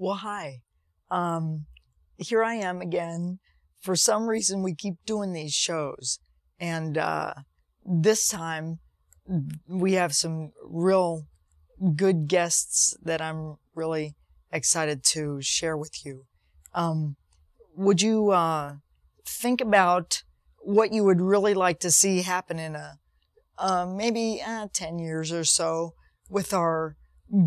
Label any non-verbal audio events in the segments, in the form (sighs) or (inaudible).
Well, hi. Um, here I am again. For some reason, we keep doing these shows. And uh, this time, we have some real good guests that I'm really excited to share with you. Um, would you uh, think about what you would really like to see happen in a uh, maybe uh, 10 years or so with our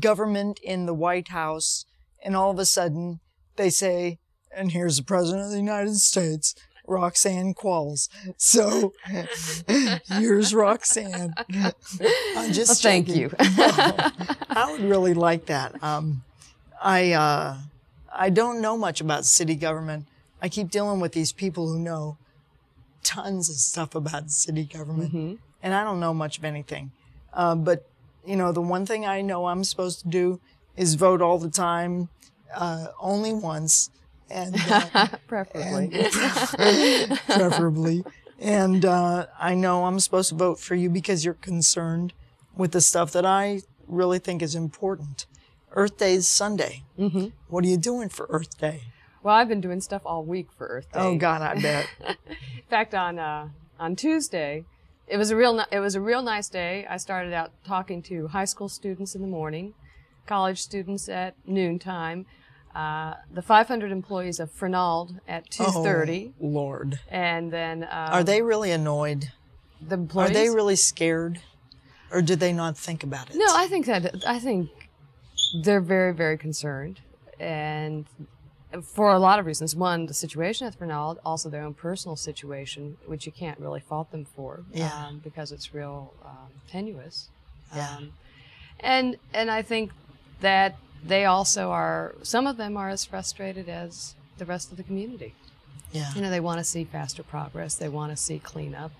government in the White House, and all of a sudden they say, and here's the President of the United States, Roxanne Qualls. So (laughs) here's Roxanne. I'm just well, thank you. (laughs) I would really like that. Um, I uh, I don't know much about city government. I keep dealing with these people who know tons of stuff about city government, Mm-hmm. and I don't know much of anything. Uh, but you know, the one thing I know I'm supposed to do is vote all the time, uh, only once, and uh, (laughs) Preferably. and (laughs) preferably. And uh, I know I'm supposed to vote for you because you're concerned with the stuff that I really think is important. Earth Day is Sunday. Mm-hmm. What are you doing for Earth Day? well, I've been doing stuff all week for Earth Day. Oh God, I bet. (laughs) In fact, on uh, on Tuesday, it was a real it was a real nice day. I started out talking to high school students in the morning, college students at noontime, uh, the 500 employees of Fernald at 2:30, Oh, Lord, and then uh, are they really annoyed? the employees? Are they really scared, or did they not think about it? No, I think that I think they're very, very concerned, and for a lot of reasons. One, the situation at Fernald, also their own personal situation, which you can't really fault them for, Yeah. um, because it's real um, tenuous. Yeah. Um, and and I think that they also are. Some of them are as frustrated as the rest of the community. yeah. You know, they want to see faster progress. They want to see cleanup.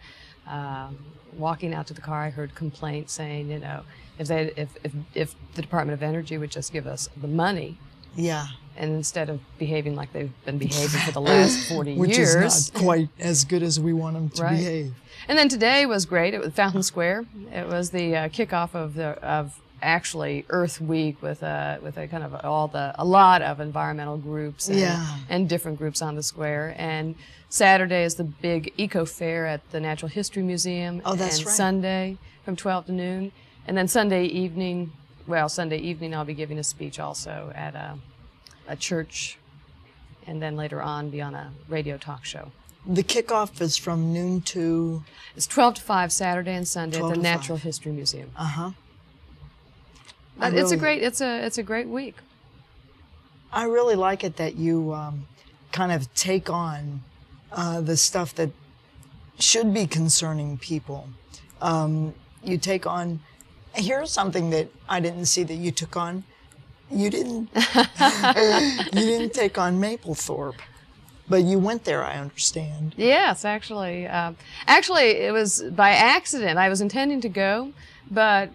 Um, walking out to the car, I heard complaints saying, you know, if they, if, if, if the Department of Energy would just give us the money, yeah. and instead of behaving like they've been (laughs) behaving for the last 40 Which years. is not quite as good as we want them to Right. behave. And then today was great. It was Fountain Square. It was the uh, kickoff of the of actually Earth Week with a with a kind of all the a lot of environmental groups and, Yeah. and different groups on the square. And Saturday is the big eco fair at the Natural History Museum. Oh, that's and right. Sunday from 12 to noon, and then Sunday evening. Well, Sunday evening I'll be giving a speech also at a a church, and then later on be on a radio talk show. The kickoff is from noon to It's 12 to 5 Saturday and Sunday at the Natural 5. History Museum. uh huh. I it's a great it's a it's a great week. I really like it that you um, kind of take on uh, the stuff that should be concerning people. Um, you take on. Here's something that I didn't see that you took on. You didn't. (laughs) you didn't take on Mapplethorpe, but you went there. I understand. Yes, actually um, actually it was by accident. I was intending to go, but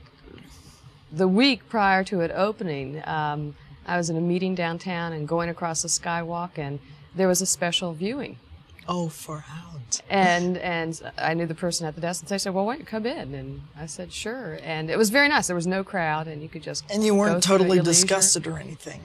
the week prior to it opening, um, I was in a meeting downtown and going across the skywalk and there was a special viewing. Oh, for out. and and I knew the person at the desk, and they said, "Well, why don't you come in?" And I said, "Sure." And it was very nice. There was no crowd, and you could just And you weren't totally disgusted or anything.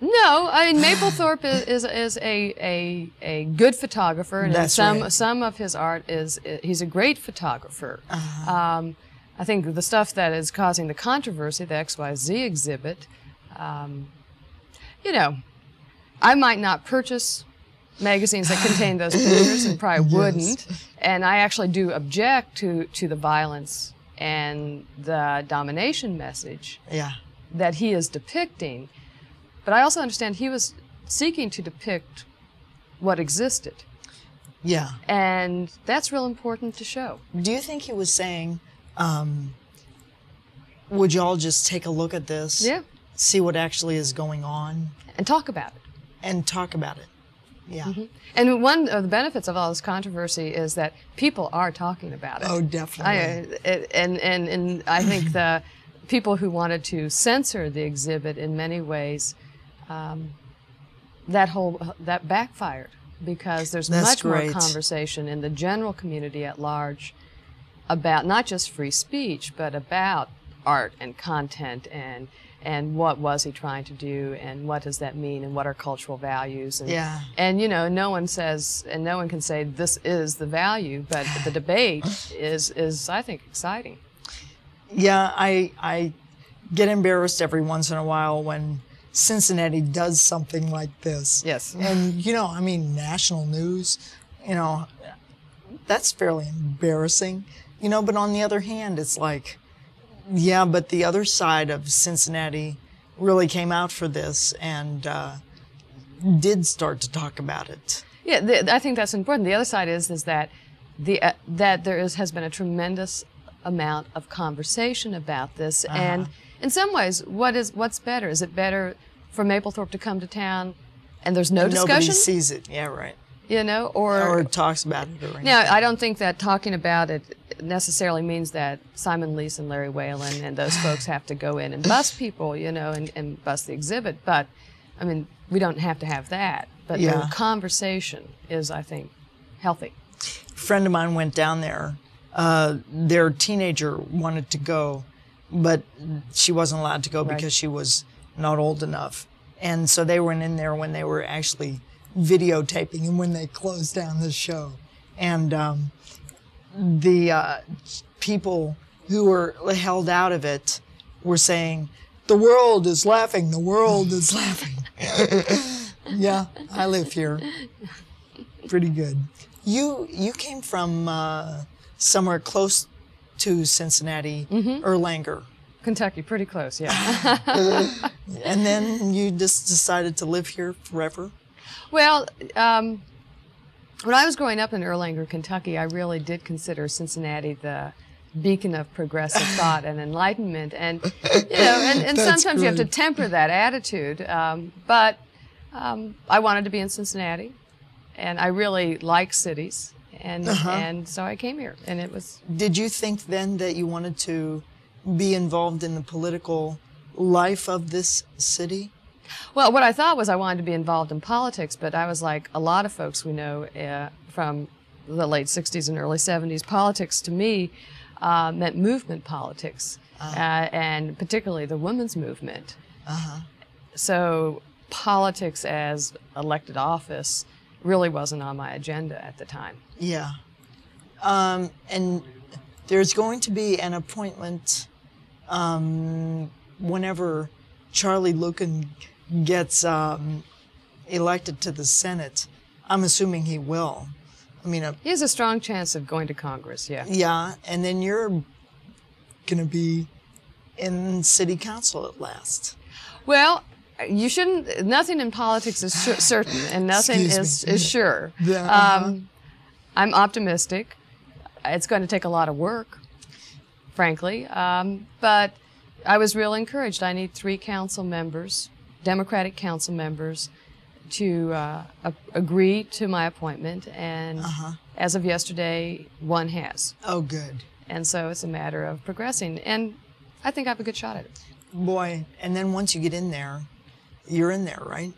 No, I mean Mapplethorpe is is, is a, a a good photographer, and That's some right. some of his art is he's a great photographer. Uh-huh. Um, I think the stuff that is causing the controversy, the X Y Z exhibit, um, you know, I might not purchase magazines that contain those (laughs) pictures, and probably Yes. wouldn't. And I actually do object to to the violence and the domination message Yeah. that he is depicting. But I also understand he was seeking to depict what existed. Yeah. And that's real important to show. Do you think he was saying, um, would y'all just take a look at this? Yeah. See what actually is going on And talk about it. and talk about it? Yeah. And one of the benefits of all this controversy is that people are talking about it. Oh, I, definitely. it and, and, and I think the (laughs) people who wanted to censor the exhibit in many ways, um, that whole that backfired because there's That's much great. more conversation in the general community at large about not just free speech but about art and content and and what was he trying to do and what does that mean and what are cultural values and Yeah. and you know no one says and no one can say this is the value but the (sighs) debate is is I think exciting Yeah, I I get embarrassed every once in a while when Cincinnati does something like this. Yes. And you know, I mean national news, you know, that's fairly embarrassing. You know, but on the other hand, it's like yeah, but the other side of Cincinnati really came out for this and uh, did start to talk about it. Yeah, the, I think that's important. The other side is is that the uh, that there is, has been a tremendous amount of conversation about this, Uh-huh. and in some ways, what is what's better? Is it better for Mapplethorpe to come to town and there's no Nobody discussion, sees it. Yeah, right. You know, or, Or talks about it or I don't think that talking about it necessarily means that Simon Leis and Larry Whalen and those folks have to go in and bust people, you know, and, and bust the exhibit. But I mean, we don't have to have that. But Yeah. the conversation is, I think, healthy. A friend of mine went down there. Uh, their teenager wanted to go, but she wasn't allowed to go Right. because she was not old enough. And so they went in there when they were actually videotaping and when they closed down the show. And um, the uh, people who were held out of it were saying, The world is laughing, the world is laughing. (laughs) yeah, I live here pretty good. You you came from uh, somewhere close to Cincinnati, Erlanger, Kentucky, pretty close, yeah. (laughs) and then you just decided to live here forever. Well, um, when I was growing up in Erlanger, Kentucky, I really did consider Cincinnati the beacon of progressive (laughs) thought and enlightenment. And, (laughs) you know, and, and sometimes you have to temper that attitude. Um, but um, I wanted to be in Cincinnati, and I really like cities. And, Uh-huh. and so I came here, and it was Did you think then that you wanted to be involved in the political life of this city? Well, what I thought was I wanted to be involved in politics, but I was like a lot of folks we know uh, from the late 60s and early 70s. Politics to me uh, meant movement politics, uh, and particularly the women's movement. So politics as elected office really wasn't on my agenda at the time. Yeah. Um, and there's going to be an appointment um, whenever Charlie Luken gets um, elected to the Senate. I'm assuming he will. I mean, uh, He has a strong chance of going to Congress, yeah. yeah, and then you're going to be in city council at last. Well, you shouldn't. Nothing in politics is certain, and (sighs) nothing is is sure. Yeah, uh-huh. Um, I'm optimistic. It's going to take a lot of work, frankly, um, but I was real encouraged. I need three council members, Democratic council members, to uh, a- agree to my appointment, and Uh-huh. as of yesterday, one has. Oh, good. And so it's a matter of progressing, and I think I have a good shot at it. Boy, and then once you get in there, you're in there, right?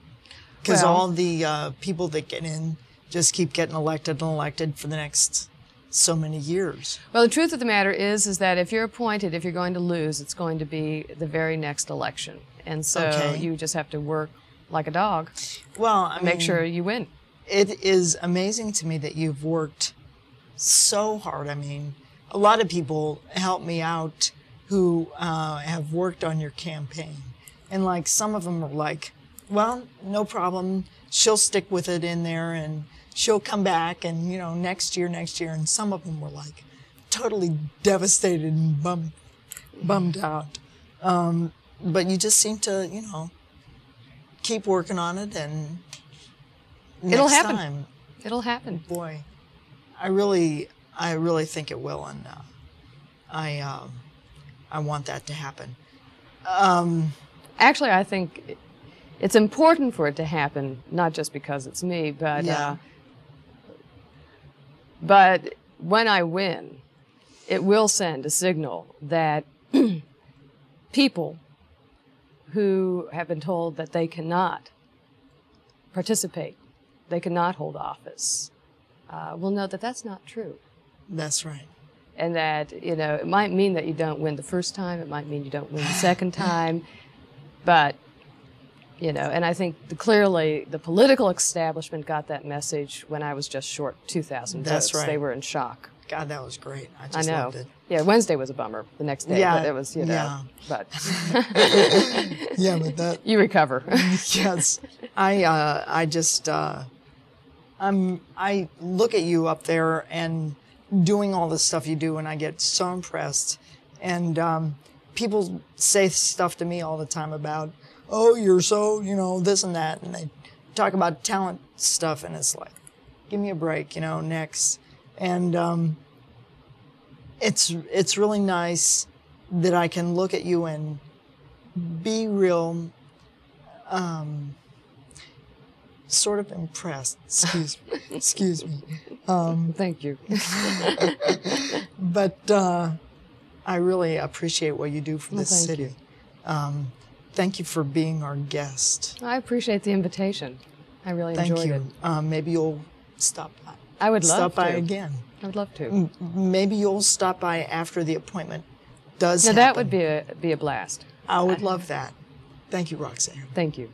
Because Well- all the uh, people that get in just keep getting elected and elected for the next so many years. Well, the truth of the matter is, is that if you're appointed, if you're going to lose, it's going to be the very next election, and so Okay. you just have to work like a dog, Well, I make mean, sure you win. it is amazing to me that you've worked so hard. I mean, a lot of people help me out who uh, have worked on your campaign, and like some of them are like, "Well, no problem. She'll stick with it in there, and she'll come back, and you know, next year, next year." And some of them were like, totally devastated and bummed, bummed out. Um, but you just seem to, you know, keep working on it, and next It'll happen. time, It'll happen. boy, I really, I really think it will, and uh, I, um, I want that to happen. Actually, I think it's important for it to happen, not just because it's me, but Yeah. uh, but when I win, it will send a signal that (clears throat) people who have been told that they cannot participate, they cannot hold office, uh, will know that that's not true. That's right. and that you know it might mean that you don't win the first time it might mean you don't win the second (laughs) time but you know, and I think the, clearly the political establishment got that message when I was just short 2,000 That's votes. They were in shock. God, that was great. I I just know. loved it. Yeah, Wednesday was a bummer. The next day, Yeah, but it was you know, yeah. but (laughs) (laughs) Yeah, but that you recover. (laughs) yes, I uh, I just uh, I'm I look at you up there and doing all the stuff you do, and I get so impressed. And um, people say stuff to me all the time about, oh, you're so you know this and that, and they talk about talent stuff, and it's like, give me a break, you know, next. And um, it's it's really nice that I can look at you and be real um, sort of impressed. Excuse me. (laughs) Excuse me. Thank you. (laughs) But uh, I really appreciate what you do for Well, this city. Um, thank you for being our guest. I appreciate the invitation. I really Thank enjoyed you. it. Um, maybe you'll stop by. I would love to stop by again. I would love to. Maybe you'll stop by after the appointment does Now happen. that would be a be a blast. I would love that. Thank you, Roxanne. Thank you.